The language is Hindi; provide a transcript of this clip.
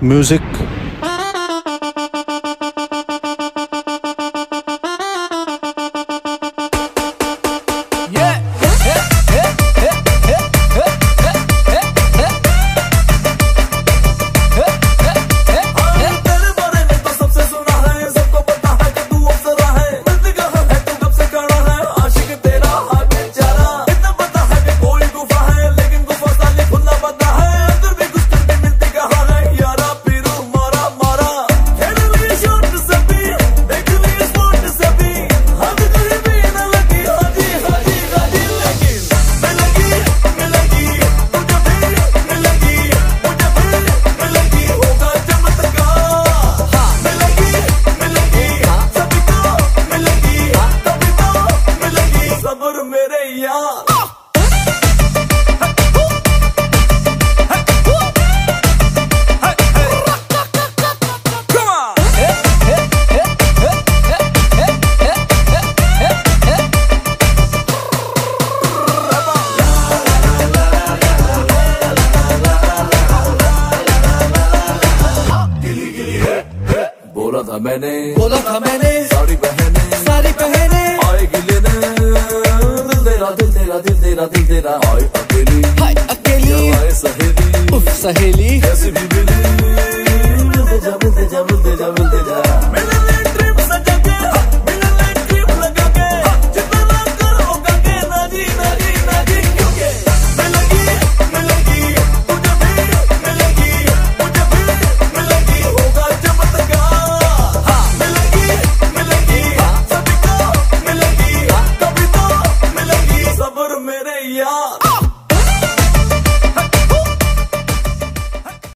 music था मैंने। बोला था मैंने। सारी बहने सारी बहने आएगी लेने। दिल तेरा दिल तेरा दिल तेरा दिल तेरा आए अकेली। हाय अकेली। आए सहेली। उफ सहेली। कैसे भी मिले। मिलते जा मिलते जा मिलते जा मिलते